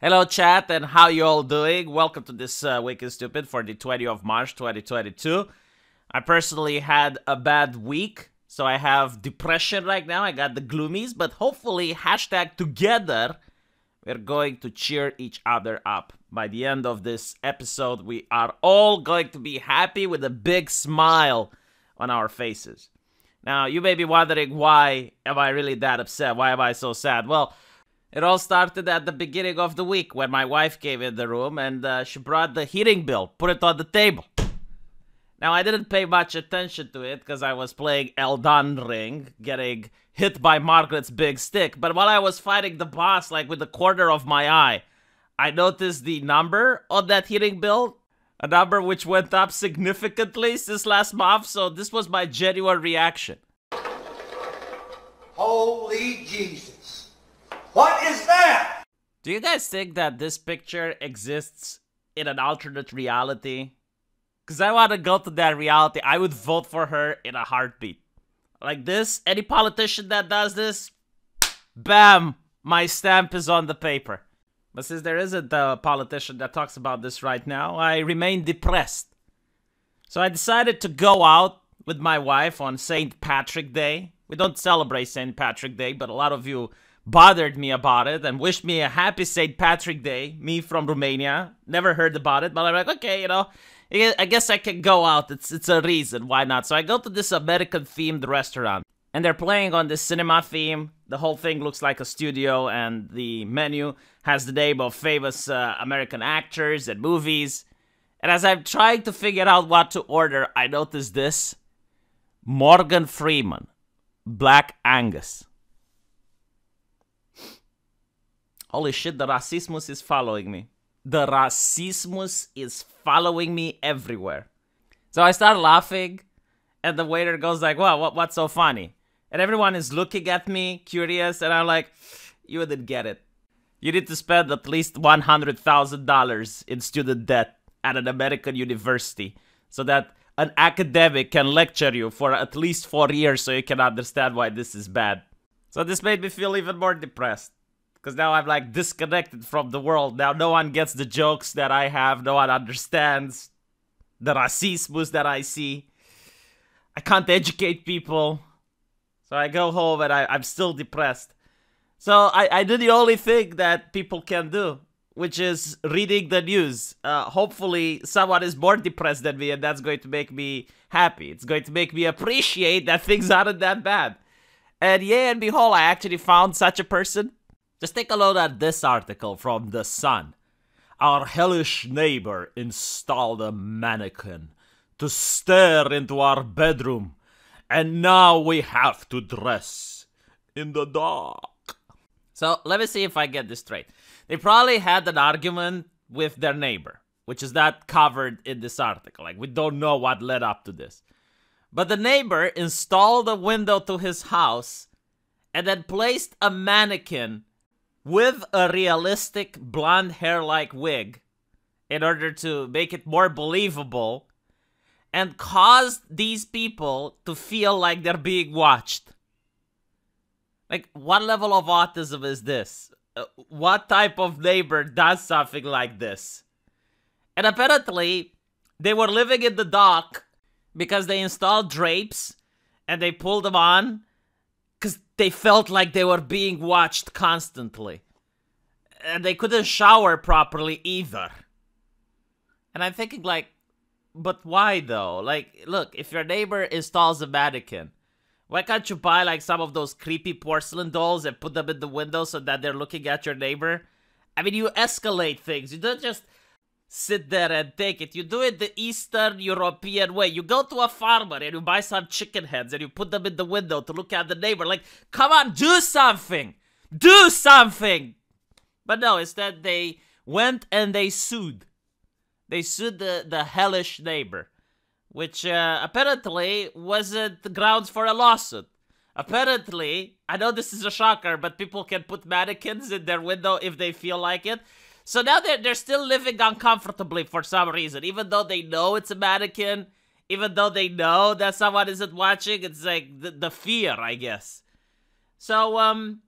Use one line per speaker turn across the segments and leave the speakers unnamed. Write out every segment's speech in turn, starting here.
Hello, chat, and how you all doing? Welcome to this uh, Week In Stupid for the 20th of March 2022. I personally had a bad week, so I have depression right now. I got the gloomies, but hopefully, hashtag together, we're going to cheer each other up. By the end of this episode, we are all going to be happy with a big smile on our faces. Now, you may be wondering why am I really that upset? Why am I so sad? Well, it all started at the beginning of the week when my wife came in the room and uh, she brought the heating bill, put it on the table. Now, I didn't pay much attention to it because I was playing Elden Ring, getting hit by Margit's big stick. But while I was fighting the boss, like with the corner of my eye, I noticed the number on that heating bill, a number which went up significantly since last month. So this was my genuine reaction.
Holy Jesus. What is that?
Do you guys think that this picture exists in an alternate reality? Because I want to go to that reality. I would vote for her in a heartbeat. Like this, any politician that does this, bam, my stamp is on the paper. But since there isn't a politician that talks about this right now, I remain depressed. So I decided to go out with my wife on St. Patrick Day. We don't celebrate St. Patrick Day, but a lot of you bothered me about it and wished me a happy St. Patrick Day. Me from Romania. Never heard about it, but I'm like, okay, you know, I guess I can go out. It's it's a reason. Why not? So I go to this American themed restaurant. And they're playing on this cinema theme. The whole thing looks like a studio, and the menu has the name of famous uh, American actors and movies. And as I'm trying to figure out what to order, I notice this Morgan Freeman, Black Angus. Holy shit, the racismus is following me the racismus is following me everywhere. So I start laughing, and the waiter goes like, "Wow, what, what's so funny?" And everyone is looking at me, curious, and I'm like, "You didn't get it. You need to spend at least one hundred thousand dollars in student debt at an American university, so that an academic can lecture you for at least four years, so you can understand why this is bad." So this made me feel even more depressed. Because now I'm like disconnected from the world. Now no one gets the jokes that I have. No one understands the racismus that I see. I can't educate people. So I go home and I, I'm still depressed. So I, I do the only thing that people can do, which is reading the news. Uh, hopefully someone is more depressed than me and that's going to make me happy. It's going to make me appreciate that things aren't that bad. And yeah and behold, I actually found such a person. Just take a look at this article from The Sun. Our hellish neighbor installed a mannequin to stare into our bedroom, and now we have to dress in the dark. So let me see if I get this straight. They probably had an argument with their neighbor, which is not covered in this article. Like, we don't know what led up to this. But the neighbor installed a window to his house and then placed a mannequin with a realistic blonde hair like wig in order to make it more believable and caused these people to feel like they're being watched. Like, what level of autism is this? Uh, what type of neighbor does something like this? And apparently, they were living in the dock because they installed drapes and they pulled them on they felt like they were being watched constantly. And they couldn't shower properly either. And I'm thinking, like, but why though? Like, look, if your neighbor installs a mannequin, why can't you buy like some of those creepy porcelain dolls and put them in the window so that they're looking at your neighbor? I mean, you escalate things. You don't just sit there and take it. You do it the Eastern European way. You go to a farmer and you buy some chicken heads and you put them in the window to look at the neighbor. Like, come on, do something! Do something! But no, instead they went and they sued. They sued the, the hellish neighbor, which uh, apparently wasn't grounds for a lawsuit. Apparently, I know this is a shocker, but people can put mannequins in their window if they feel like it. So now they're, they're still living uncomfortably for some reason, even though they know it's a mannequin, even though they know that someone isn't watching. It's like the, the fear, I guess. So, um,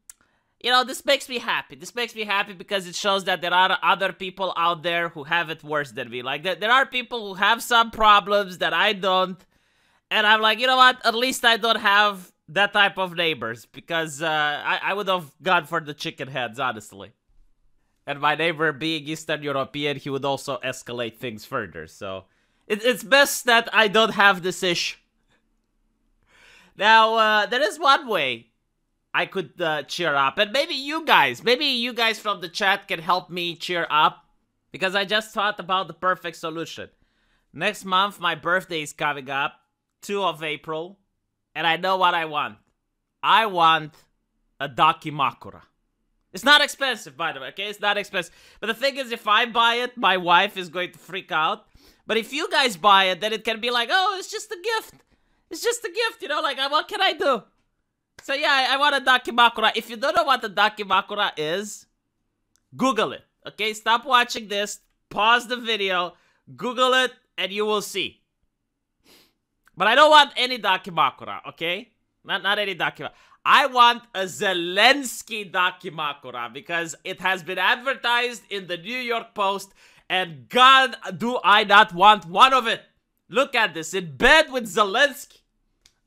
you know, this makes me happy. This makes me happy because it shows that there are other people out there who have it worse than me. Like, there, there are people who have some problems that I don't. And I'm like, you know what? At least I don't have that type of neighbors because uh, I, I would have gone for the chicken heads, honestly. And my neighbor being Eastern European, he would also escalate things further. So it, it's best that I don't have this issue. Now, uh, there is one way I could uh, cheer up. And maybe you guys, maybe you guys from the chat can help me cheer up. Because I just thought about the perfect solution. Next month, my birthday is coming up, 2 of April. And I know what I want. I want a Dakimakura. It's not expensive, by the way, okay? It's not expensive. But the thing is, if I buy it, my wife is going to freak out. But if you guys buy it, then it can be like, oh, it's just a gift. It's just a gift, you know? Like, uh, what can I do? So yeah, I, I want a Dakimakura. If you don't know what the Dakimakura is, Google it. Okay, stop watching this, pause the video, Google it, and you will see. But I don't want any Dakimakura, okay? Not not any Dakimakura. I want a Zelensky Dakimakura because it has been advertised in the New York Post, and God, do I not want one of it. Look at this, in bed with Zelensky.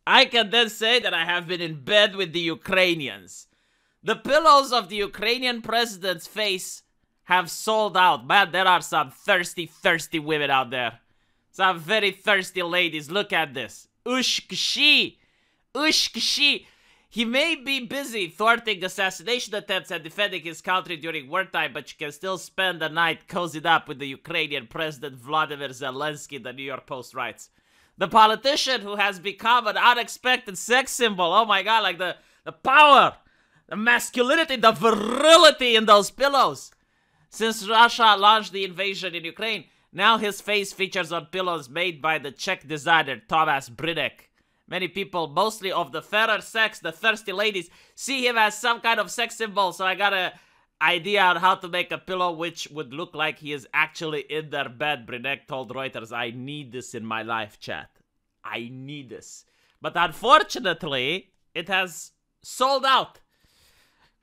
I can then say that I have been in bed with the Ukrainians. The pillows of the Ukrainian president's face have sold out. Man, there are some thirsty, thirsty women out there. Some very thirsty ladies. Look at this. Ushkshi. Ushkshi. He may be busy thwarting assassination attempts and defending his country during wartime, but you can still spend the night cozied up with the Ukrainian President Vladimir Zelensky, the New York Post writes the politician who has become an unexpected sex symbol. Oh my god, like the, the power, the masculinity, the virility in those pillows. Since Russia launched the invasion in Ukraine, now his face features on pillows made by the Czech designer Thomas Brynek. Many people, mostly of the fairer sex, the thirsty ladies, see him as some kind of sex symbol, so I got an idea on how to make a pillow which would look like he is actually in their bed. Brynek told Reuters, I need this in my life, chat. I need this. But unfortunately, it has sold out.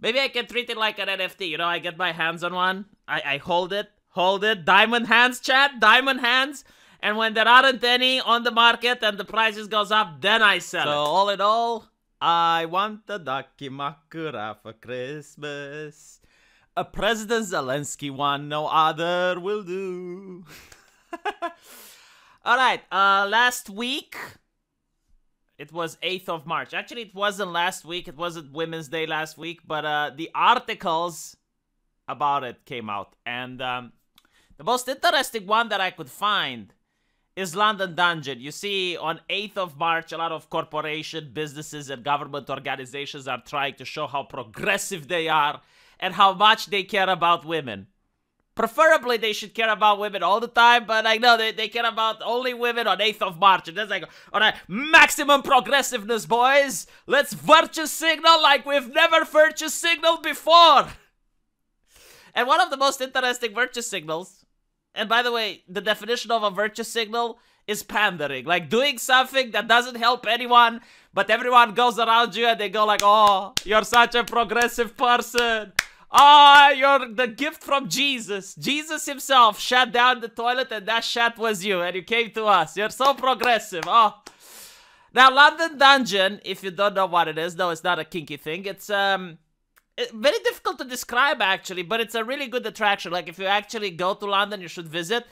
Maybe I can treat it like an NFT. You know, I get my hands on one, I, I hold it, hold it, diamond hands, chat, diamond hands. And when there aren't any on the market and the prices goes up, then I sell so it. So all in all, I want the Dakimakura for Christmas. A President Zelensky one, no other will do. All right, uh, last week, it was 8th of March. Actually, it wasn't last week. It wasn't Women's Day last week, but uh, the articles about it came out. And um, the most interesting one that I could find is London Dungeon. You see, on 8th of March, a lot of corporation, businesses, and government organizations are trying to show how progressive they are and how much they care about women. Preferably, they should care about women all the time, but I know they, they care about only women on 8th of March. And that's like, all right, maximum progressiveness, boys. Let's virtue signal like we've never virtue signaled before. And one of the most interesting virtue signals, and by the way, the definition of a virtue signal is pandering. Like doing something that doesn't help anyone, but everyone goes around you and they go like, oh, you're such a progressive person. Ah, oh, you're the gift from Jesus. Jesus himself shut down the toilet and that shut was you and you came to us. You're so progressive. Oh. Now, London Dungeon, if you don't know what it is, no, it's not a kinky thing. It's um very difficult to describe actually, but it's a really good attraction. Like if you actually go to London, you should visit.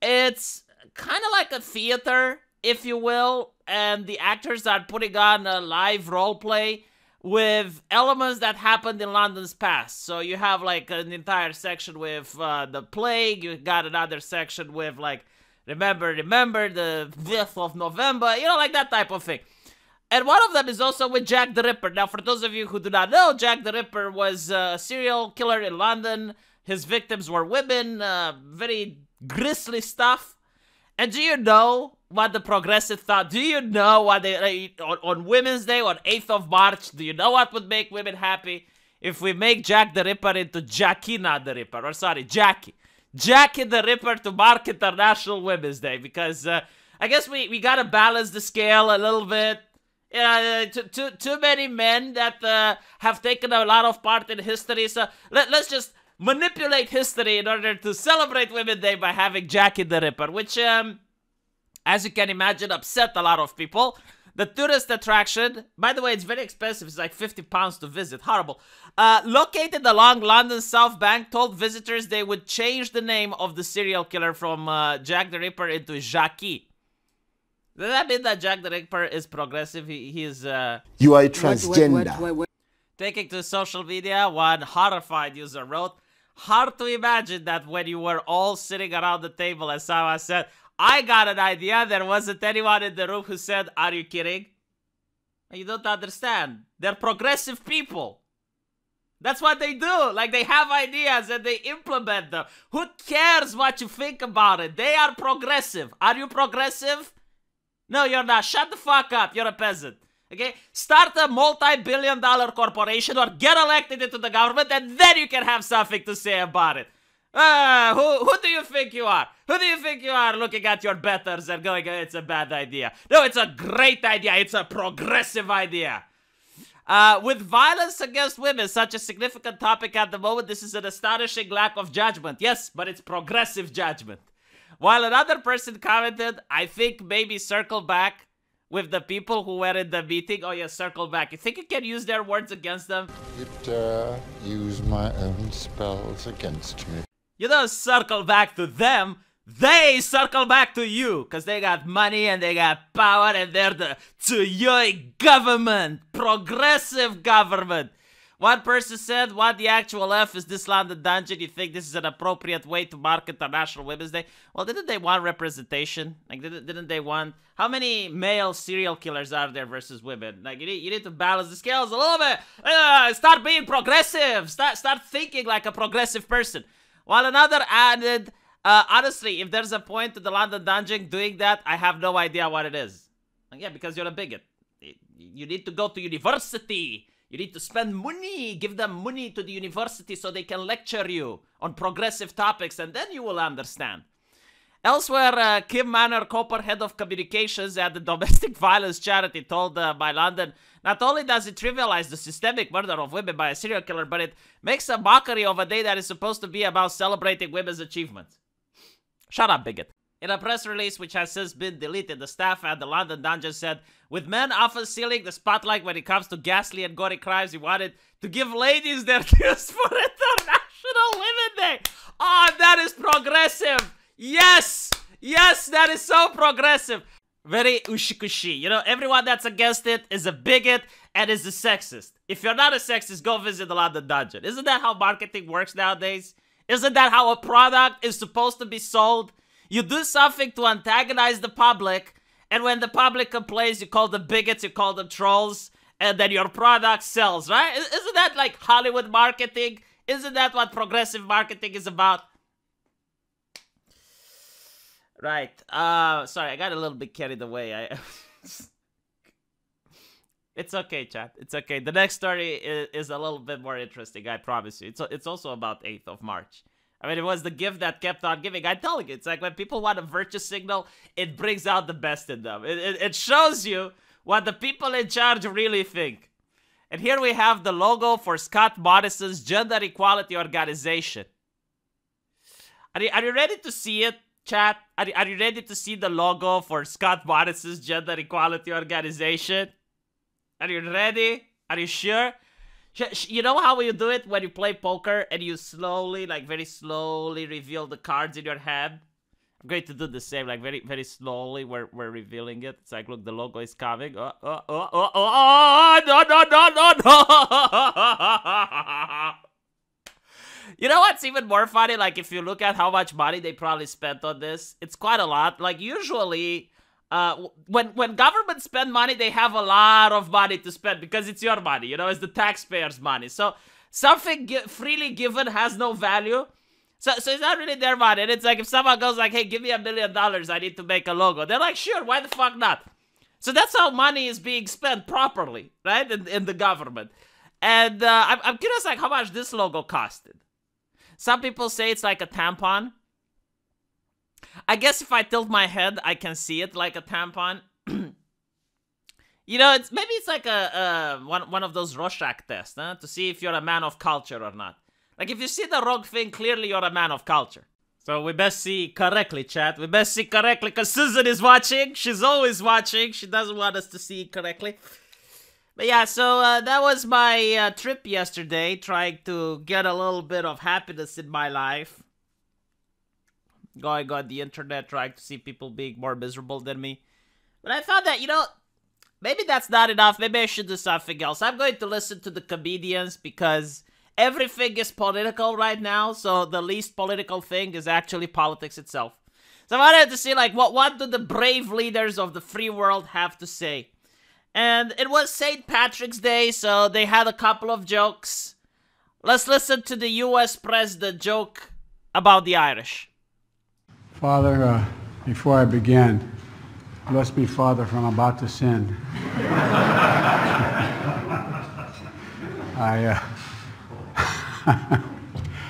It's kind of like a theater, if you will, and the actors are putting on a live role play with elements that happened in London's past. So you have like an entire section with uh, the plague, you got another section with like remember, remember the 5th of November, you know, like that type of thing. And one of them is also with Jack the Ripper. Now, for those of you who do not know, Jack the Ripper was a serial killer in London. His victims were women, uh, very grisly stuff. And do you know what the progressive thought? Do you know what they on, on Women's Day on 8th of March? Do you know what would make women happy if we make Jack the Ripper into Jackina the Ripper? Or sorry, Jackie, Jackie the Ripper to mark International Women's Day because uh, I guess we we gotta balance the scale a little bit. Uh, too, too, too many men that uh, have taken a lot of part in history. So let, let's just manipulate history in order to celebrate Women's Day by having Jackie the Ripper, which, um, as you can imagine, upset a lot of people. The tourist attraction, by the way, it's very expensive. It's like 50 pounds to visit. Horrible. Uh, located along London's South Bank, told visitors they would change the name of the serial killer from uh, Jack the Ripper into Jackie. Does that mean that Jack the Ripper is progressive? He, he is uh,
You are a transgender.
taking to social media. One horrified user wrote, "Hard to imagine that when you were all sitting around the table, as Sama said, I got an idea. There wasn't anyone in the room who said, "Are you kidding?" You don't understand. They're progressive people. That's what they do. Like they have ideas and they implement them. Who cares what you think about it? They are progressive. Are you progressive? No, you're not. Shut the fuck up. You're a peasant. Okay? Start a multi-billion dollar corporation or get elected into the government and then you can have something to say about it. Uh, who, who do you think you are? Who do you think you are looking at your betters and going, "Uh, it's a bad idea? No, it's a great idea. It's a progressive idea. Uh, with violence against women such a significant topic at the moment, this is an astonishing lack of judgment. Yes, but it's progressive judgment. While another person commented, I think maybe circle back with the people who were in the meeting. Oh, yeah, circle back. You think you can use their words against them?
You dare uh, use my own spells against me.
You don't circle back to them. They circle back to you because they got money and they got power and they're the Tsuyoi government, progressive government. One person said, What the actual F is this London dungeon? You think this is an appropriate way to mark International Women's Day? Well, didn't they want representation? Like, didn't, didn't they want. How many male serial killers are there versus women? Like, you need, you need to balance the scales a little bit. Uh, start being progressive. Start, start thinking like a progressive person. While another added, uh, honestly, if there's a point to the London Dungeon doing that, I have no idea what it is. Yeah, because you're a bigot. You need to go to university. You need to spend money. Give them money to the university so they can lecture you on progressive topics, and then you will understand. Elsewhere, uh, Kim Manning-Cooper, head of communications at the domestic violence charity, told uh, by London, not only does it trivialize the systemic murder of women by a serial killer, but it makes a mockery of a day that is supposed to be about celebrating women's achievements. Shut up, bigot. In a press release which has since been deleted, the staff at the London dungeon said, with men often stealing the spotlight when it comes to ghastly and gory crimes, we wanted to give ladies their dues for International Women's Day. Oh, that is progressive. Yes, yes, that is so progressive. Very ushikushi. You know, everyone that's against it is a bigot and is a sexist. If you're not a sexist, go visit the London dungeon. Isn't that how marketing works nowadays? Isn't that how a product is supposed to be sold? You do something to antagonize the public, and when the public complains, you call them bigots, you call them trolls, and then your product sells, right? Isn't that like Hollywood marketing? Isn't that what progressive marketing is about? Right. Uh sorry, I got a little bit carried away. I It's okay, chat. It's okay. The next story is, is a little bit more interesting, I promise you. It's it's also about 8th of March. I mean, it was the gift that kept on giving. I tell you, it's like when people want a virtue signal, it brings out the best in them. It, it, it shows you what the people in charge really think. And here we have the logo for Scott Morrison's gender equality organization. Are you, are you ready to see it, chat? Are you, are you ready to see the logo for Scott Morrison's gender equality organization? Are you ready? Are you sure? You know how you do it when you play poker and you slowly, like very slowly reveal the cards in your hand? I'm going to do the same, like very, very slowly. We're, we're revealing it. It's like, look, the logo is coming. Oh, oh, oh, oh, oh, no, no, no, no, no. You know what's even more funny? Like, if you look at how much money they probably spent on this, it's quite a lot. Like, usually, uh, when when governments spend money, they have a lot of money to spend because it's your money. You know, it's the taxpayers' money. So something gi- freely given has no value. So, so it's not really their money. And it's like if someone goes like, "Hey, give me a million dollars. I need to make a logo." They're like, "Sure, why the fuck not?" So that's how money is being spent properly, right? In, in the government. And uh, I'm, I'm curious, like, how much this logo costed. Some people say it's like a tampon. I guess if I tilt my head, I can see it like a tampon. You know, it's maybe it's like a, a one one of those Rorschach tests, huh? To see if you're a man of culture or not. Like if you see the wrong thing, clearly you're a man of culture. So we best see correctly, chat. We best see correctly because Susan is watching. She's always watching. She doesn't want us to see correctly. But yeah, so uh, that was my uh, trip yesterday, trying to get a little bit of happiness in my life. Going on the internet, trying to see people being more miserable than me. But I found that, you know, maybe that's not enough. Maybe I should do something else. I'm going to listen to the comedians because everything is political right now. So the least political thing is actually politics itself. So I wanted to see, like, what, what do the brave leaders of the free world have to say? And it was St. Patrick's Day, so they had a couple of jokes. Let's listen to the US president joke about the Irish.
Father, uh, before I begin, bless me, Father, for I'm about to sin. I, uh,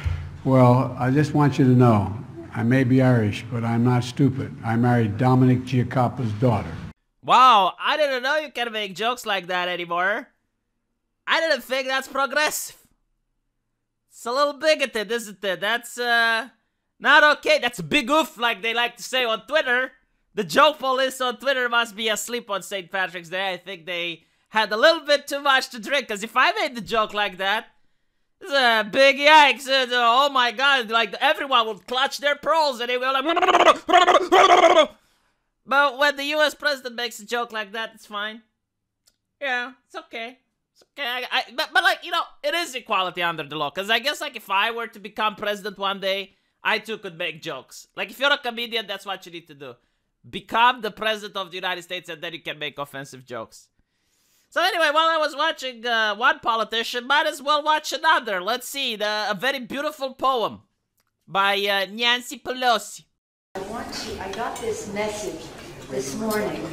well, I just want you to know, I may be Irish, but I'm not stupid. I married Dominic Giacoppa's daughter.
Wow, I didn't know you can make jokes like that anymore. I didn't think that's progressive. It's a little bigoted, isn't it? That's, uh, not okay. That's a big oof, like they like to say on Twitter. The joke police on Twitter must be asleep on St. Patrick's Day. I think they had a little bit too much to drink, because if I made the joke like that, it's a big yikes. Uh, oh my god, like everyone would clutch their pearls and they will like. But when the US president makes a joke like that, it's fine. Yeah, it's okay. It's okay. I, I, but, but, like, you know, it is equality under the law. Because I guess, like, if I were to become president one day, I too could make jokes. Like, if you're a comedian, that's what you need to do. Become the president of the United States and then you can make offensive jokes. So anyway, while I was watching uh, one politician, might as well watch another. Let's see, the, a very beautiful poem by uh, Nancy Pelosi.
I want to, I got this message this morning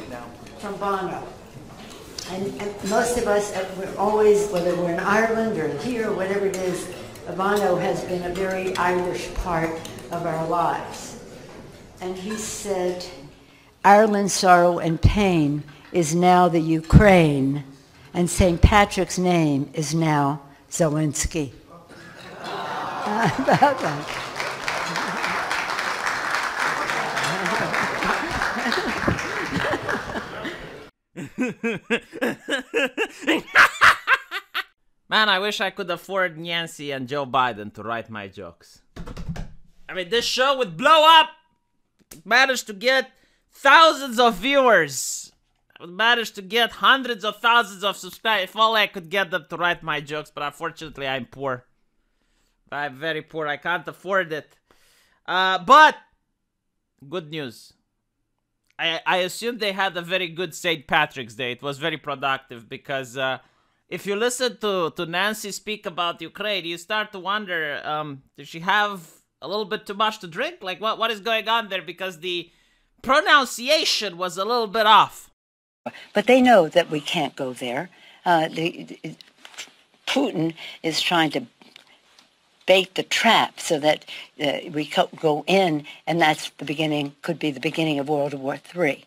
from Bono. And, and most of us, uh, we're always, whether we're in Ireland or here or whatever it is, Bono has been a very Irish part of our lives. And he said, Ireland's sorrow and pain is now the Ukraine, and St. Patrick's name is now Zelensky. about that.
Man, I wish I could afford Nancy and Joe Biden to write my jokes. I mean, this show would blow up. It managed to get thousands of viewers. I would manage to get hundreds of thousands of subscribers if only I could get them to write my jokes, but unfortunately I'm poor. I'm very poor. I can't afford it. Uh, but, good news. I, I assume they had a very good St. Patrick's Day. It was very productive because uh, if you listen to, to Nancy speak about Ukraine, you start to wonder, um, does she have a little bit too much to drink? Like, what what is going on there? Because the pronunciation was a little bit off.
But they know that we can't go there. Uh, the, the, Putin is trying to bait the trap so that uh, we go in, and that's the beginning, could be the beginning of World War III.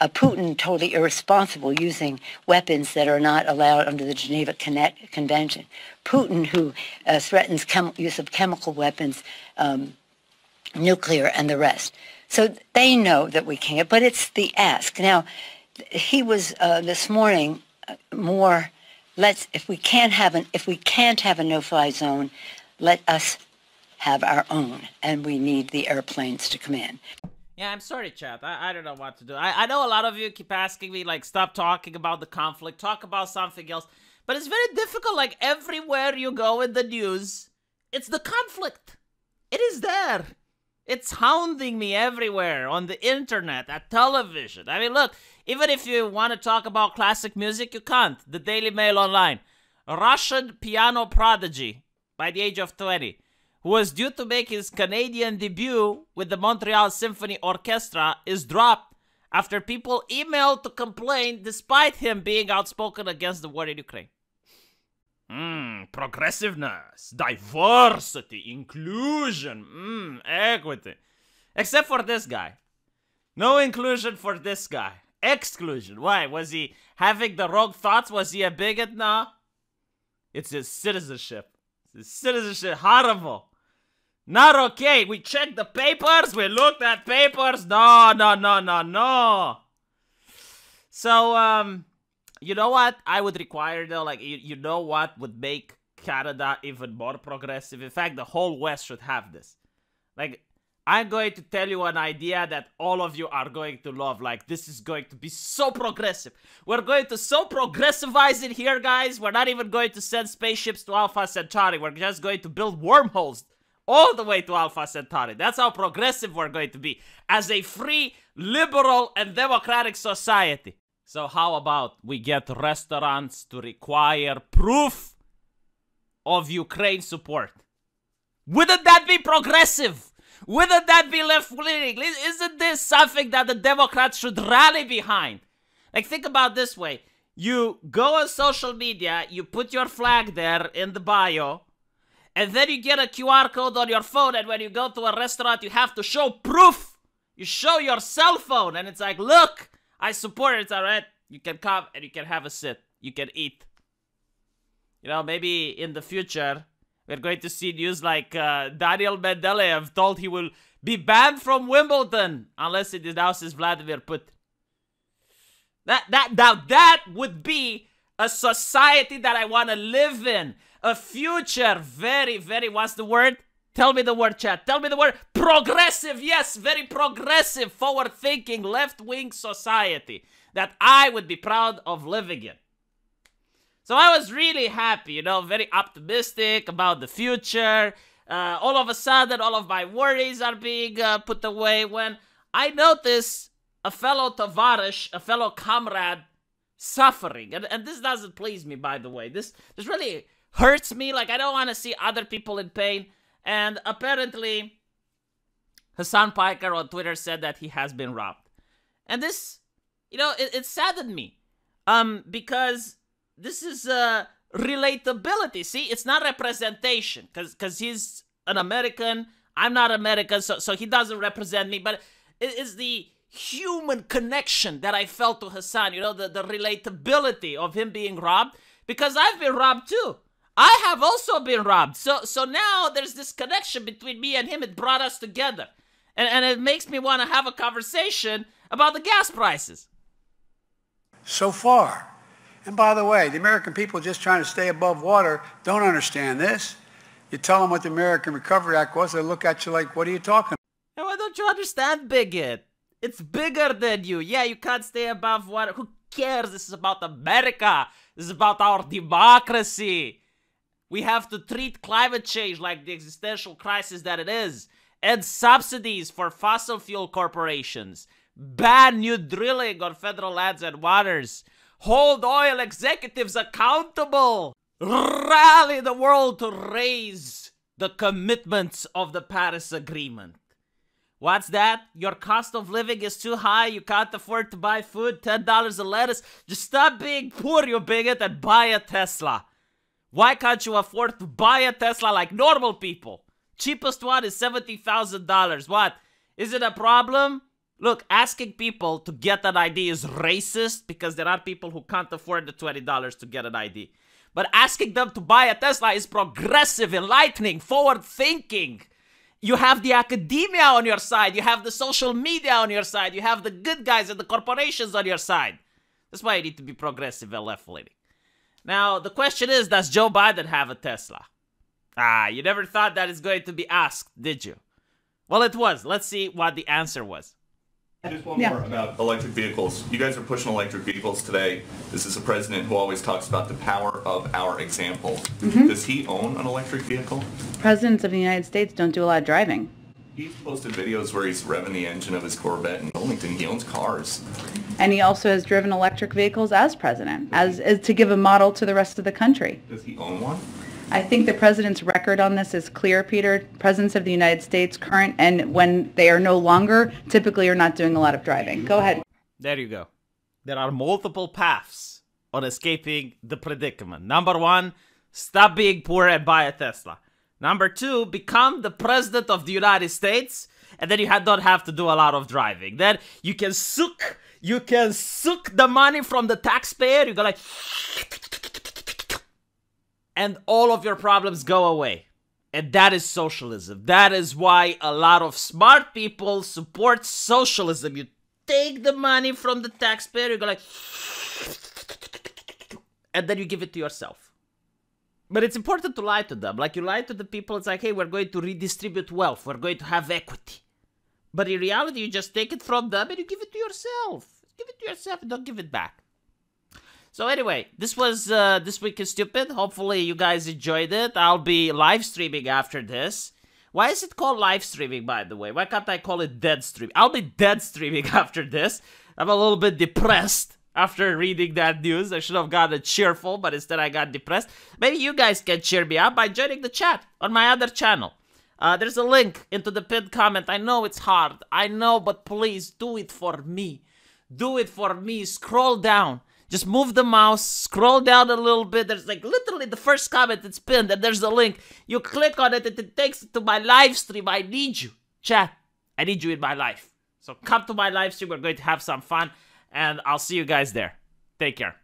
Uh, Putin totally irresponsible using weapons that are not allowed under the Geneva Convention. Putin, who uh, threatens use of chemical weapons, um, nuclear, and the rest. So they know that we can't, but it's the ask. Now, he was uh, this morning uh, more. Let's if we can't have an if we can't have a no-fly zone, let us have our own, and we need the airplanes to come in.
Yeah, I'm sorry, chat. I, I don't know what to do. I, I know a lot of you keep asking me, like, stop talking about the conflict, talk about something else. But it's very difficult. Like, everywhere you go in the news, it's the conflict. It is there. It's hounding me everywhere on the internet, at television. I mean, look, even if you want to talk about classic music, you can't. The Daily Mail Online. Russian piano prodigy by the age of 20, who was due to make his Canadian debut with the Montreal Symphony Orchestra, is dropped after people emailed to complain despite him being outspoken against the war in Ukraine. Hmm, progressiveness, diversity, inclusion, hmm, equity. Except for this guy. No inclusion for this guy. exclusion. Why? Was he having the wrong thoughts? Was he a bigot? No. It's his citizenship. It's his citizenship. Horrible. Not okay. We checked the papers. We looked at papers. No, no, no, no, no. So, um, you know what? I would require though, like, you, you know what would make Canada even more progressive? In fact, the whole West should have this. Like, I'm going to tell you an idea that all of you are going to love. Like, this is going to be so progressive. We're going to so progressivize it here, guys. We're not even going to send spaceships to Alpha Centauri. We're just going to build wormholes all the way to Alpha Centauri. That's how progressive we're going to be as a free, liberal, and democratic society. So, how about we get restaurants to require proof of Ukraine support? Wouldn't that be progressive? Wouldn't that be left leaning? Isn't this something that the Democrats should rally behind? Like, think about this way you go on social media, you put your flag there in the bio, and then you get a QR code on your phone, and when you go to a restaurant, you have to show proof. You show your cell phone, and it's like, look, I support it. All right. You can come and you can have a sit. You can eat. You know, maybe in the future, we're going to see news like uh, Daniil Medvedev told he will be banned from Wimbledon unless he denounces Vladimir Putin. That that now that would be a society that I want to live in a future very, very, what's the word? Tell me the word, chat. Tell me the word. Progressive, yes, very progressive, forward thinking, left wing society that I would be proud of living in. So I was really happy, you know, very optimistic about the future. Uh, all of a sudden, all of my worries are being uh, put away when I notice a fellow Tavarish, a fellow comrade, suffering. And, and this doesn't please me, by the way. This, this really hurts me. Like, I don't want to see other people in pain. And apparently, Hasan Piker on Twitter said that he has been robbed. And this, you know, it, it saddened me. Um, because this is uh relatability. See, it's not representation. Cause cause he's an American. I'm not American, so so he doesn't represent me, but it is the human connection that I felt to Hasan, you know, the, the relatability of him being robbed. Because I've been robbed too. I have also been robbed. So so now there's this connection between me and him. It brought us together. And, and it makes me want to have a conversation about the gas prices.
So far. And by the way, the American people just trying to stay above water don't understand this. You tell them what the American Recovery Act was, they look at you like, what are you talking
about? Why don't you understand, bigot? It's bigger than you. Yeah, you can't stay above water. Who cares? This is about America. This is about our democracy. We have to treat climate change like the existential crisis that it is. End subsidies for fossil fuel corporations. Ban new drilling on federal lands and waters. Hold oil executives accountable. Rally the world to raise the commitments of the Paris Agreement. What's that? Your cost of living is too high. You can't afford to buy food. $10 a lettuce. Just stop being poor, you bigot, and buy a Tesla. Why can't you afford to buy a Tesla like normal people? Cheapest one is $70,000. What? Is it a problem? Look, asking people to get an ID is racist because there are people who can't afford the $20 to get an ID. But asking them to buy a Tesla is progressive, enlightening, forward thinking. You have the academia on your side, you have the social media on your side, you have the good guys and the corporations on your side. That's why you need to be progressive and left leaning. Now, the question is Does Joe Biden have a Tesla? Ah, you never thought that is going to be asked, did you? Well, it was. Let's see what the answer was.
Just one yeah. more about electric vehicles. You guys are pushing electric vehicles today. This is a president who always talks about the power of our example. Mm-hmm. Does he own an electric vehicle?
Presidents of the United States don't do a lot of driving.
He's posted videos where he's revving the engine of his Corvette in Wilmington. He owns cars.
And he also has driven electric vehicles as president, as, as to give a model to the rest of the country.
Does he own one?
I think the president's record on this is clear, Peter. Presidents of the United States, current and when they are no longer, typically are not doing a lot of driving. Go ahead.
There you go. There are multiple paths on escaping the predicament. Number one, stop being poor and buy a Tesla. Number two, become the president of the United States, and then you don't have to do a lot of driving. Then you can sook You can suck the money from the taxpayer. You go like, and all of your problems go away. And that is socialism. That is why a lot of smart people support socialism. You take the money from the taxpayer, you go like, and then you give it to yourself. But it's important to lie to them. Like you lie to the people, it's like, hey, we're going to redistribute wealth, we're going to have equity. But in reality, you just take it from them and you give it to yourself. Give it to yourself and don't give it back. So anyway, this was uh, this week is stupid. Hopefully you guys enjoyed it. I'll be live streaming after this. Why is it called live streaming, by the way? Why can't I call it dead stream? I'll be dead streaming after this. I'm a little bit depressed after reading that news. I should have gotten cheerful, but instead I got depressed. Maybe you guys can cheer me up by joining the chat on my other channel. Uh, there's a link into the pinned comment. I know it's hard. I know, but please do it for me. Do it for me. Scroll down. Just move the mouse, scroll down a little bit. There's like literally the first comment that's pinned, and there's a link. You click on it, and it takes it to my live stream. I need you. Chat, I need you in my life. So come to my live stream. We're going to have some fun, and I'll see you guys there. Take care.